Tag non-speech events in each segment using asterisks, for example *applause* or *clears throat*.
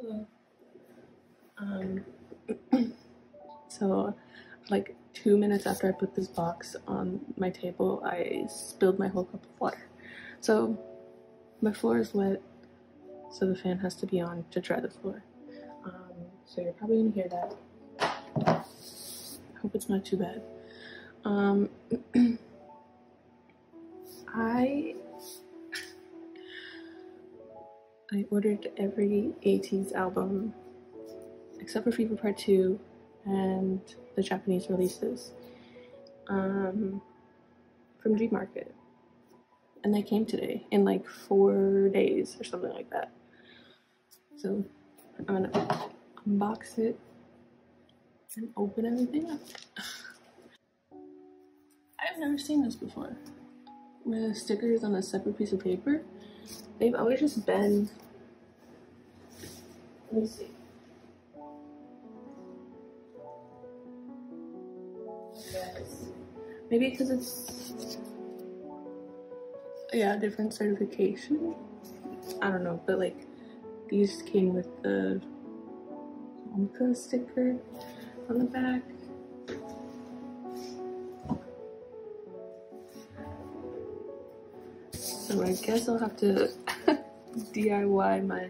Hello. Um, *clears throat* so, like two minutes after I put this box on my table, I spilled my whole cup of water. So, my floor is wet, so the fan has to be on to dry the floor. Um, so, you're probably gonna hear that. I hope it's not too bad. Um, *clears throat* I I ordered every ATEEZ album except for Fever Part 2 and the Japanese releases um, from Gmarket. And they came today in like four days or something like that. So I'm gonna unbox it and open everything up. *sighs* I've never seen this before. The stickers on a separate piece of paper. They've always just been. Let me see. Yes. Maybe because it's. Yeah, different certification. I don't know, but like these came with the Wonka sticker on the back. So I guess I'll have to *laughs* DIY my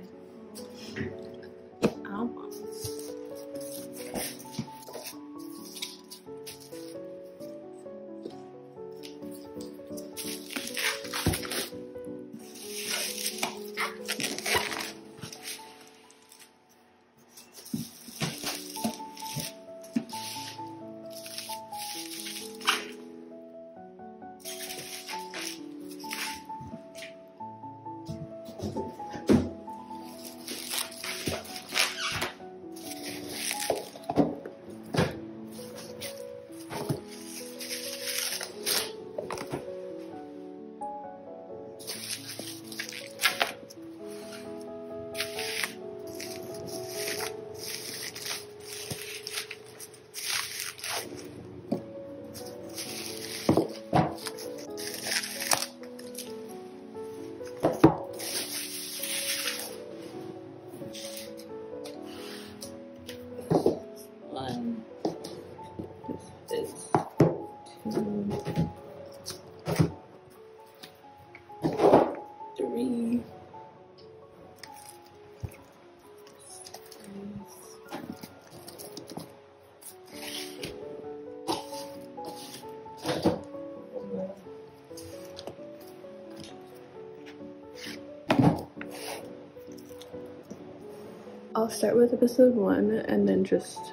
I'll start with episode one and then just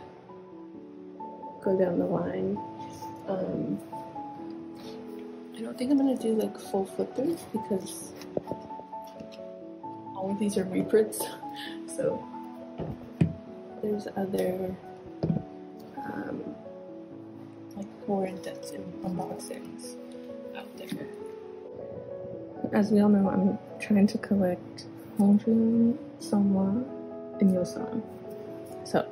go down the line. Um, I don't think I'm gonna do like full flippers because all of these are reprints. So there's other um, like more in-depth unboxings out there. As we all know, I'm trying to collect Hongjoong, Seonghwa, and Yeosang. So,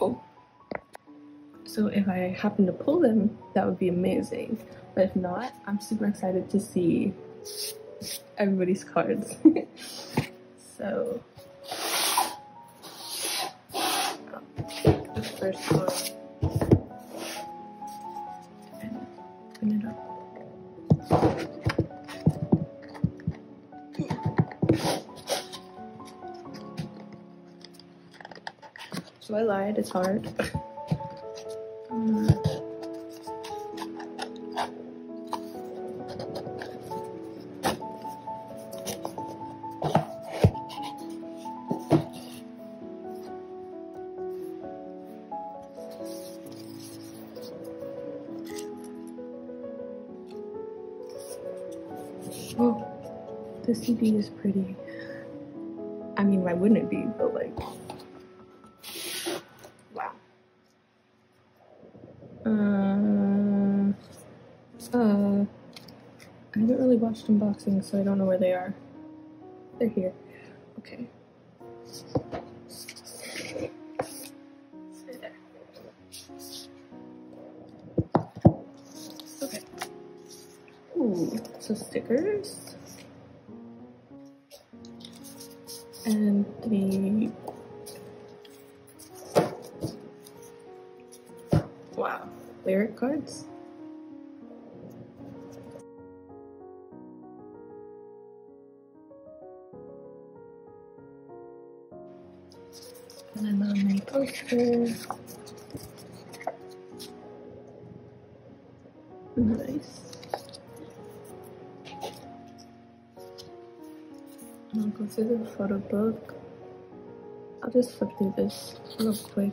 oh. So if I happen to pull them, that would be amazing. But if not, I'm super excited to see everybody's cards. *laughs* so I'll take the first one It's hard. Mm. Oh, the CD is pretty. I mean, why wouldn't it be? But like, Uh, uh, I haven't really watched unboxing, so I don't know where they are. They're here. Okay. The photo book. I'll just flip through this real quick.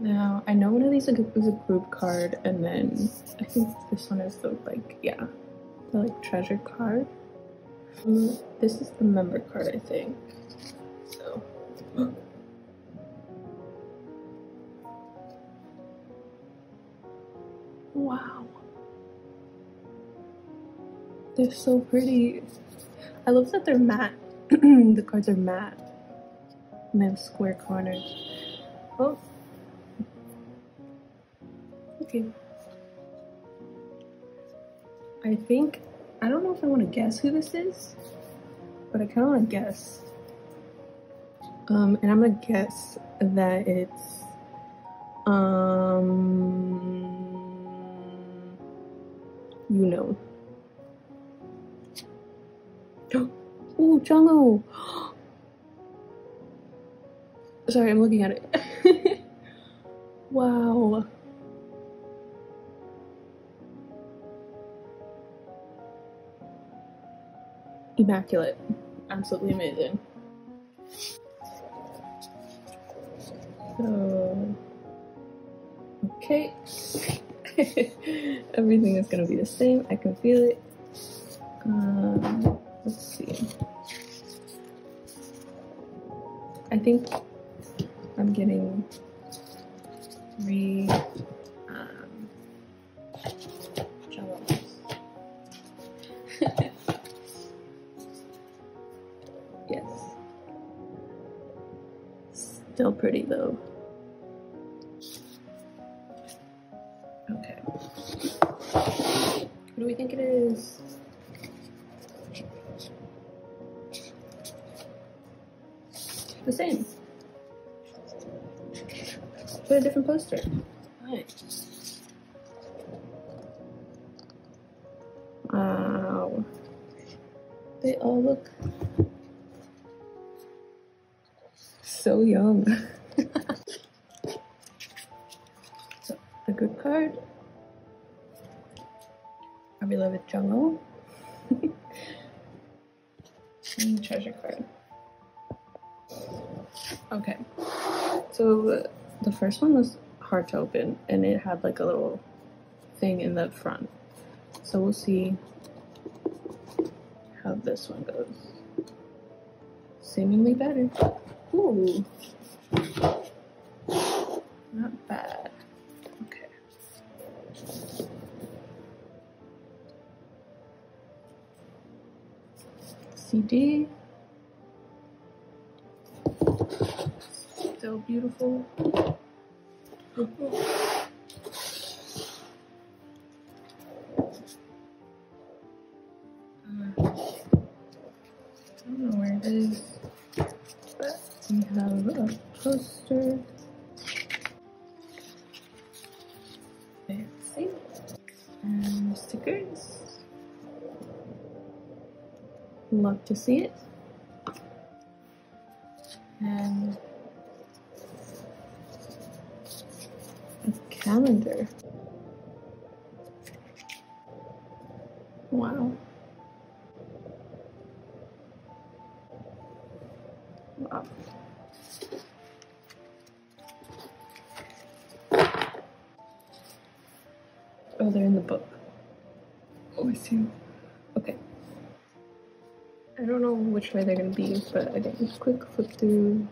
Now, I know one of these is a group card, and then I think this one is the, like, yeah, the, like, treasure card. Um, this is the member card, I think. Wow. They're so pretty. I love that they're matte. *clears throat* the cards are matte. And they have square corners. Oh. Okay. I think, I don't know if I want to guess who this is, but I kind of want to guess. Um, and I'm gonna guess that it's, um, you know. *gasps* Oh, Jongho! *gasps* Sorry, I'm looking at it. *laughs* wow. Immaculate. Absolutely amazing. So, okay. *laughs* Everything is gonna be the same. I can feel it. Um, let's see. I think I'm getting three um, *laughs* yes. Still pretty though. Do we think it is? The same. But a different poster. Nice. Wow. They all look so young. so, *laughs* a good card. Our beloved Jongho. *laughs* and treasure card. Okay. So the first one was hard to open and it had like a little thing in the front. So we'll see how this one goes. Seemingly better. Ooh. Not bad. CD. Still beautiful. I don't know where it is, but we have a poster. To see it. Way they're gonna be, but again, quick flip through.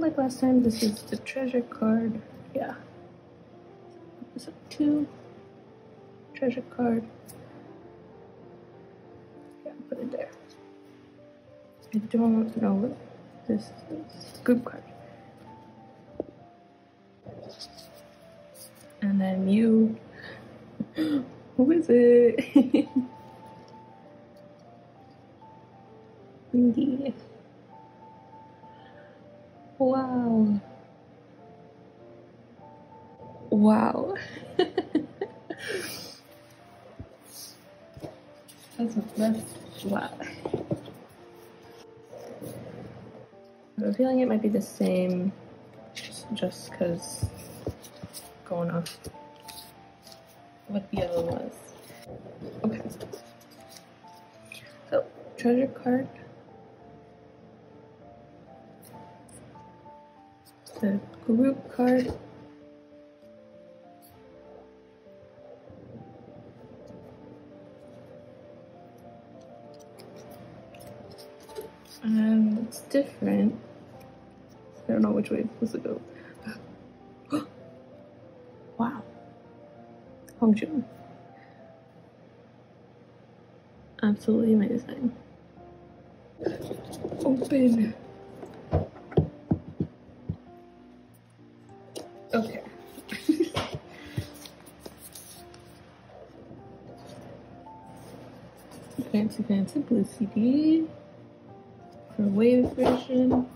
Like last time, this is the treasure card. Yeah. Episode 2. Treasure card. Yeah, put it there. I don't know what this is. Group card. And then you. *gasps* Who is it? *laughs* because going off what the other was. Okay. So treasure card. The group card. And it's different. I don't know which way it's supposed to go. Hongjoong. Absolutely amazing. Oh, Open. Okay. *laughs* fancy, fancy blue CD for wave version.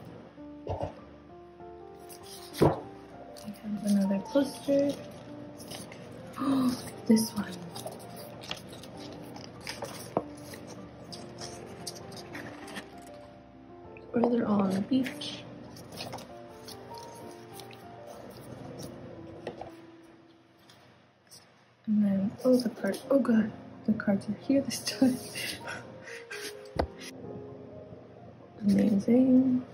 We have another poster. This one. Where they're all on the beach. And then, oh, the cards. Oh, God. The cards are here this time. *laughs* Amazing.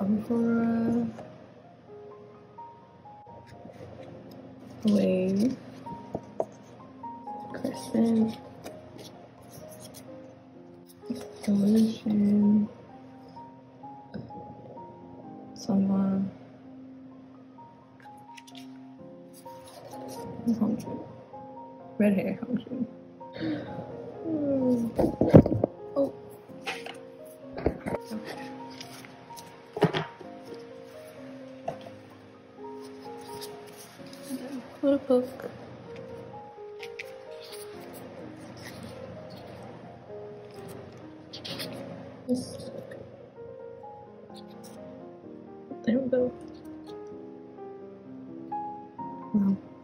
Aurora. Wave. Crescent. Illusion. Someone. Red hair Hongjoong. Wow.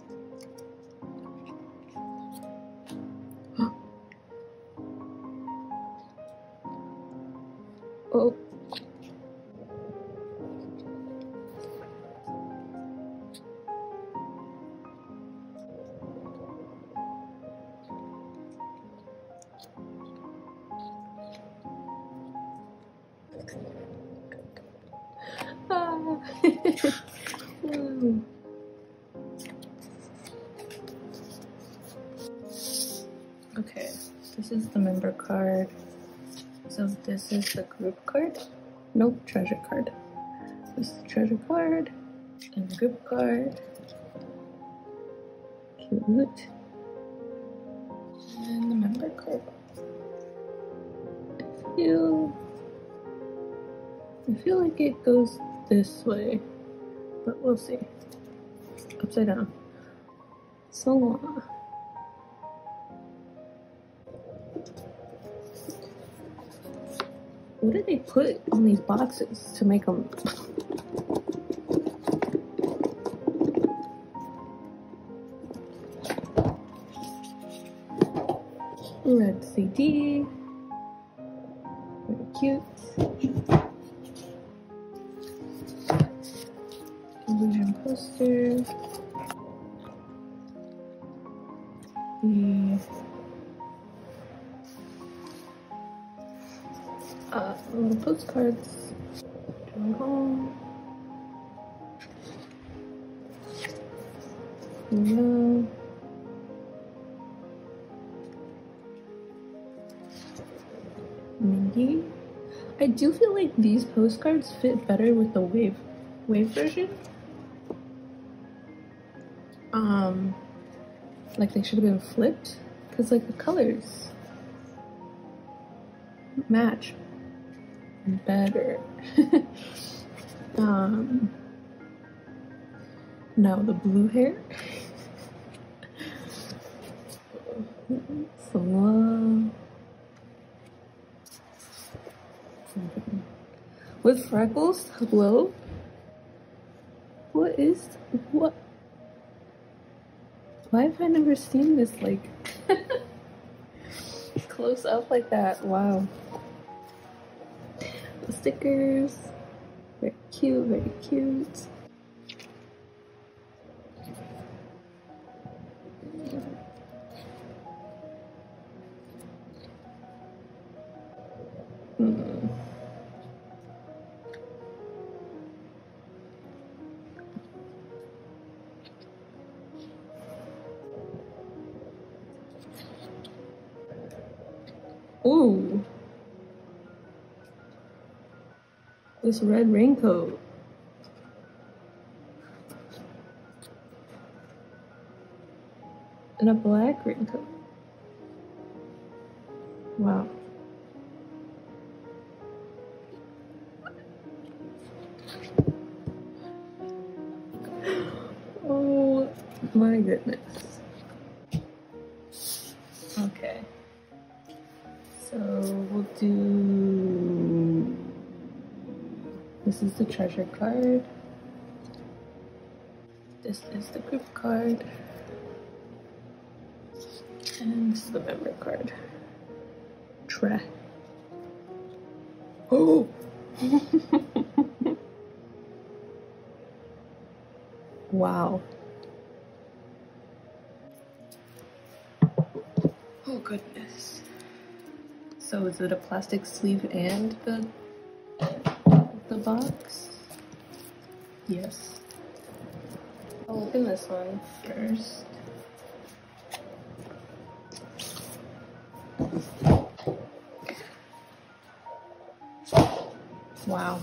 This is the group card. Nope, treasure card. This is the treasure card and the group card. Cute. And the member card. I feel I feel like it goes this way, but we'll see. Upside down. So What did they put on these boxes to make them? Red CD. Very cute. Postcards. Home. Yeah. Mindy. I do feel like these postcards fit better with the wave wave version. Um, like they should have been flipped because like the colors match better. *laughs* um, now the blue hair. *laughs* Some With freckles? Hello? What is what? Why have I never seen this like *laughs* close up like that? Wow. Stickers. Very cute, very cute. This red raincoat. And a black raincoat. Wow. *gasps* Oh my goodness. Is the treasure card. This is the group card. And this is the member card. Tre. Oh! *laughs* wow. Oh goodness. So is it a plastic sleeve and the the box? Yes. Oh, I'll open this one first. Wow.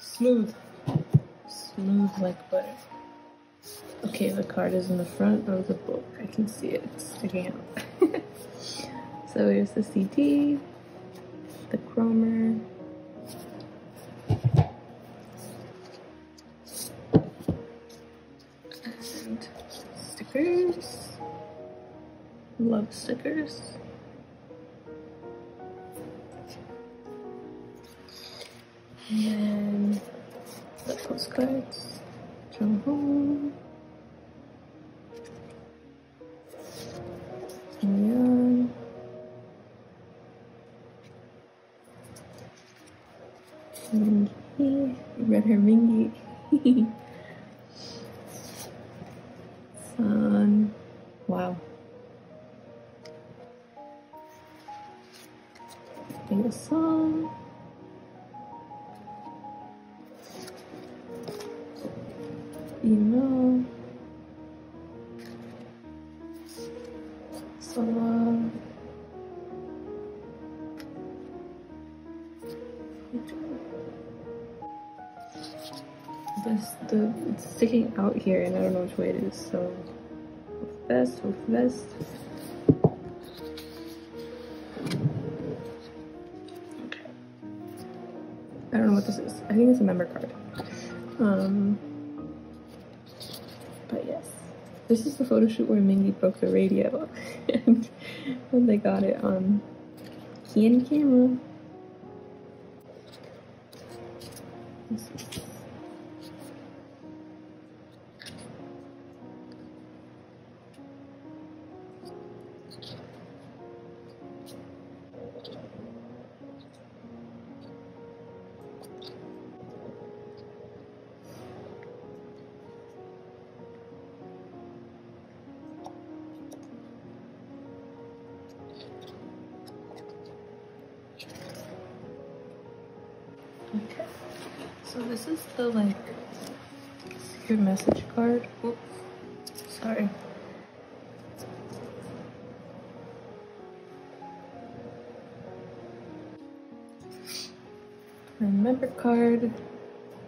Smooth. Smooth like butter. Okay, the card is in the front of the book. I can see it sticking out. *laughs* so here's the CD, the chromer. Stickers. Love stickers. And then the postcards. From home. This the it's sticking out here and I don't know which way it is, so hope the best. Okay. I don't know what this is. I think it's a member card. Um but yes. This is the photo shoot where Mingi broke the radio *laughs* and, and they got it on Kian camera. The like secret message card. Oops. Sorry. And member card.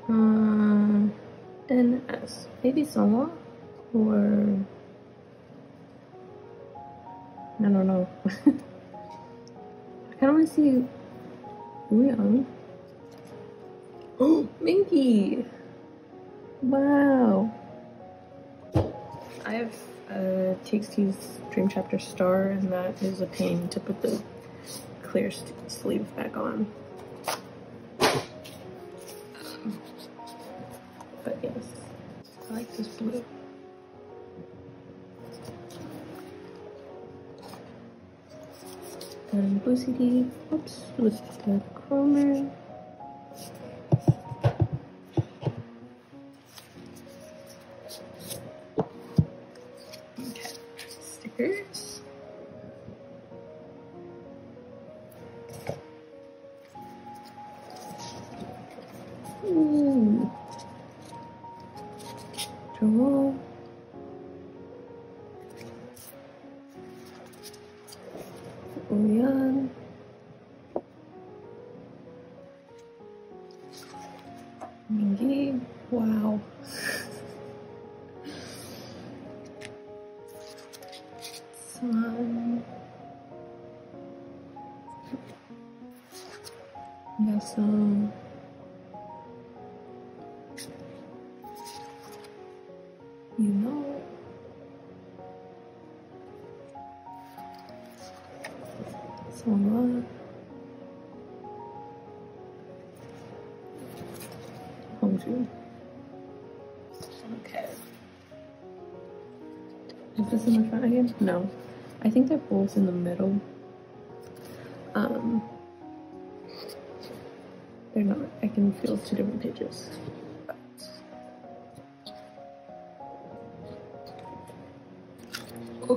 Um, NS. Maybe someone Or. I don't know. *laughs* I kind of want to see Wooyoung. Oh, *gasps* Mingi! Wow. I have a TXT's Dream Chapter Star, and that is a pain to put the clear sleeve back on. But yes, I like this blue. And blue CD, oops, with the chromer. Ooh. Drum this in the front again? No. I think they're both in the middle. Um, they're not. I can feel two different pages. Oh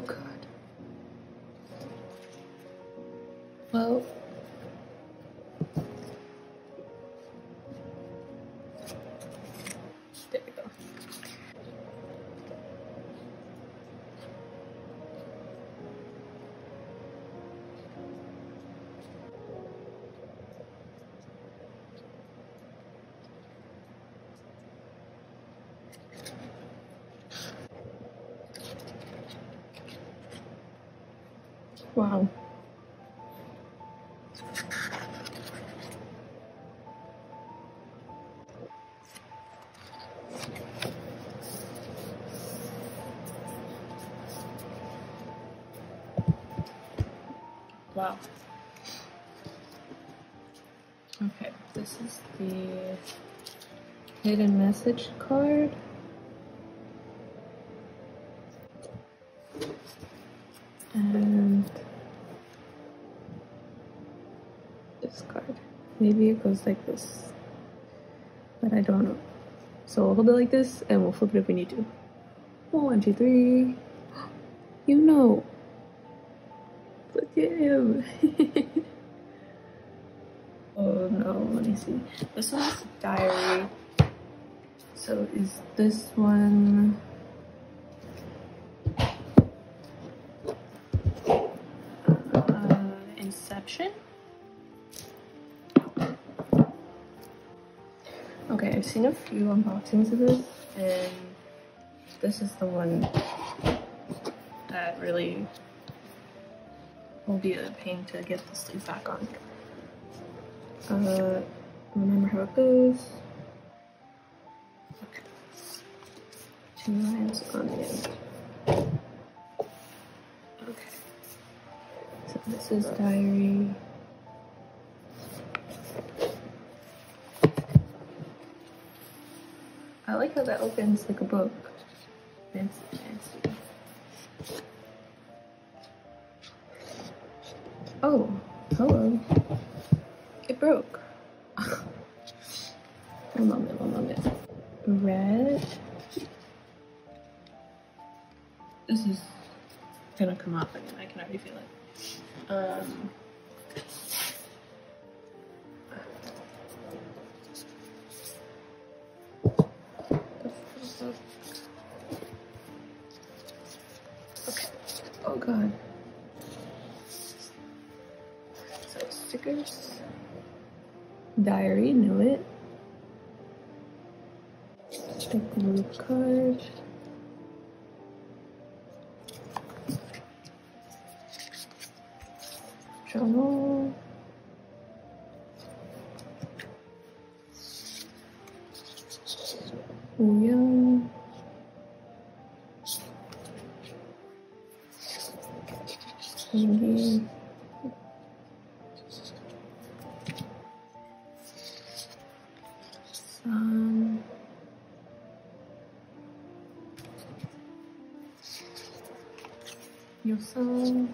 Okay, this is the hidden message card. And this card. Maybe it goes like this. But I don't know. So we'll hold it like this and we'll flip it if we need to. One, two, three. *gasps* You know. Him. *laughs* oh no, let me see. This one's diary. So is this one uh, Inception? Okay, I've seen a few unboxings of this, and this is the one that really will be a pain to get the sleeve back on. Uh, remember how it goes. Okay. Two lines on the end. Okay. So this is diary. I like how that opens like a book. Fancy, fancy. Broke. one moment, one moment. Red. This is gonna come off again. I can already feel it. Um. Maybe. Sun. Your sun.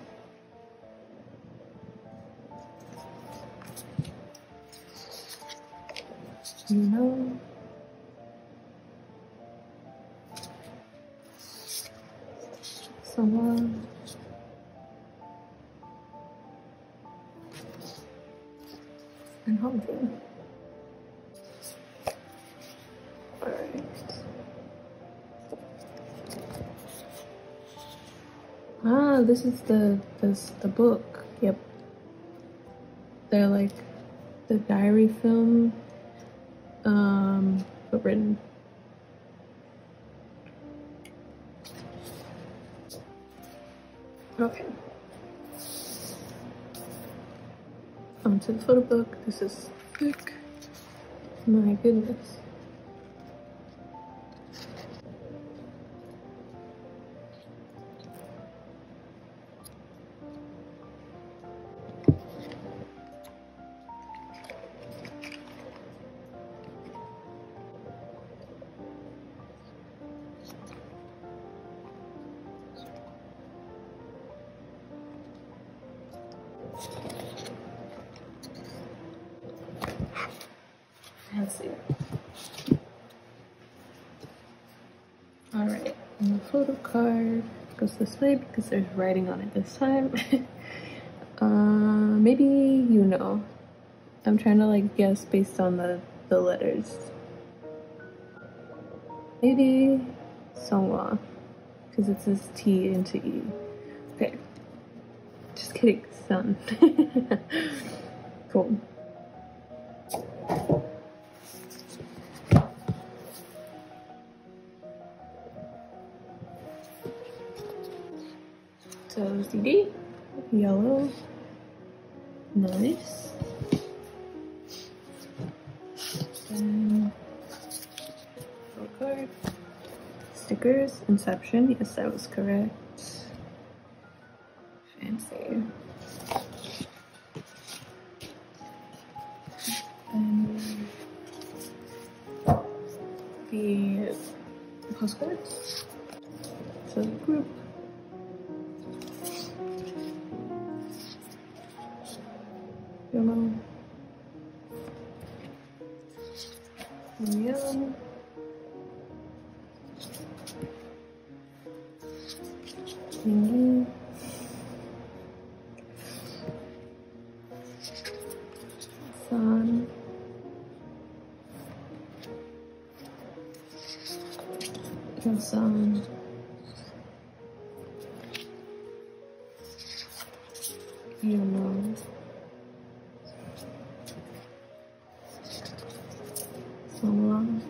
You know. This is the this the book. Yep. They're like the diary film um but written. Okay. Onto the photo book. This is thick. My goodness. Because there's writing on it this time. *laughs* uh, maybe you know. I'm trying to like guess based on the, the letters. Maybe Seonghwa because it says T into E. Okay. Just kidding, son. *laughs* cool. CD, yellow, nice. And card. Stickers, Inception, yes that was correct. Someone.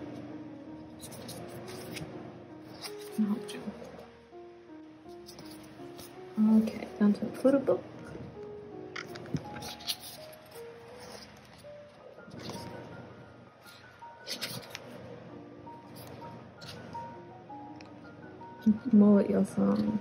Not Okay, down to the photo book. Mullet your song.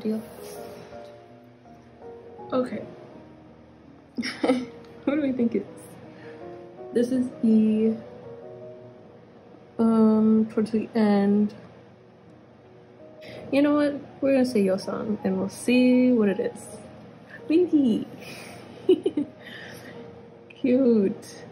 Deal. Okay. *laughs* what do we think it is? This is the um towards the end. You know what? We're gonna say Yeosang and we'll see what it is. Winky. *laughs* Cute.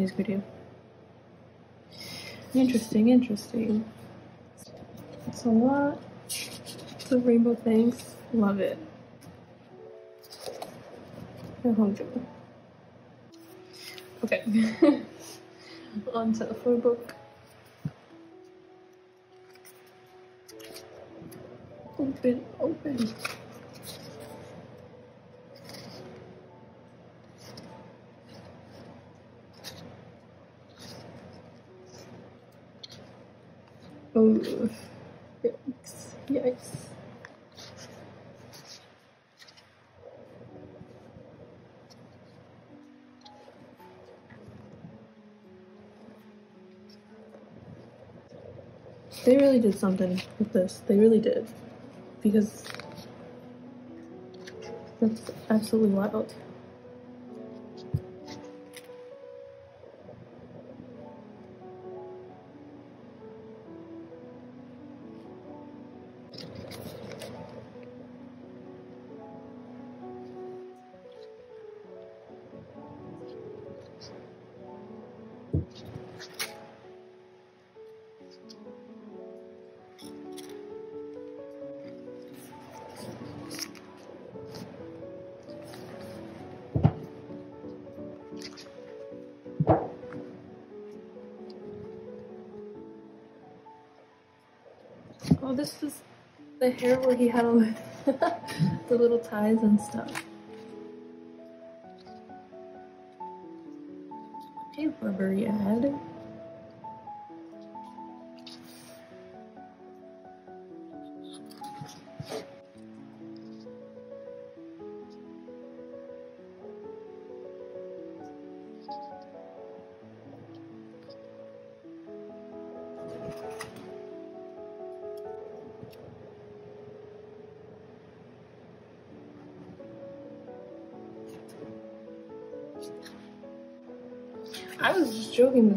Music video. Interesting, interesting. It's a lot. A rainbow things. Love it. Okay. *laughs* On to the photo book. Open, open. Oh, yikes, yikes. They really did something with this. They really did. Because that's absolutely wild. Oh, this was the hair where he had all the *laughs* little ties and stuff. Okay, Burberry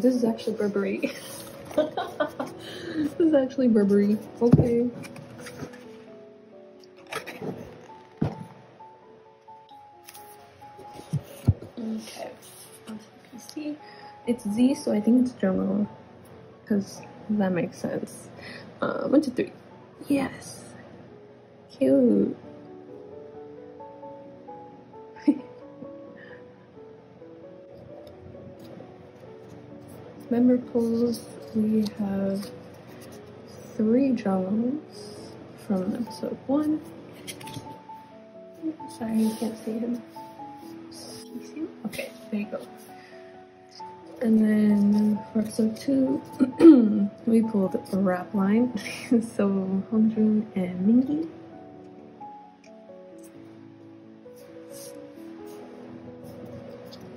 this is actually Burberry. *laughs* this is actually Burberry. Okay. Okay. It's Z, so I think it's Jomo. Because that makes sense. Uh, one, two, three. Yes. Cute. Member pulls, we have three Jones from episode one. Sorry, you can't see him. See him? Okay, there you go. And then for episode two, *clears throat* we pulled a rap line. *laughs* so Hongjoong and Mingi.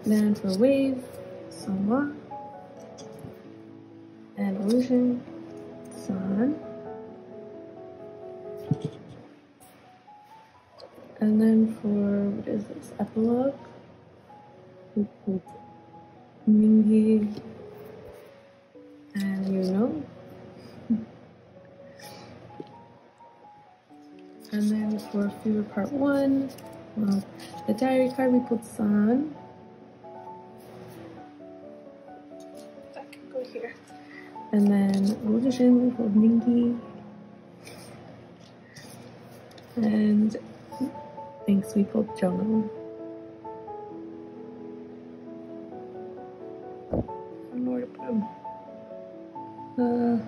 Then for wave, Seonghwa illusion, sun. And then for what is this epilogue? Mingi and you know. And then for fever part one, well, the diary card we put Sun. And then Rojishin we pulled Mingi. And thanks we pulled Jongho. I don't where to put him. Uh,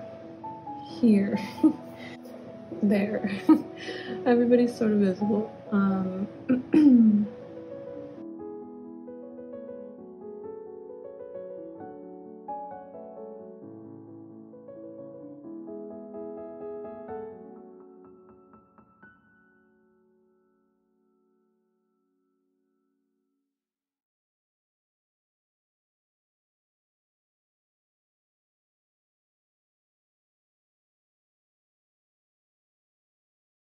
here. *laughs* there. *laughs* Everybody's sort of visible. Um, *clears throat*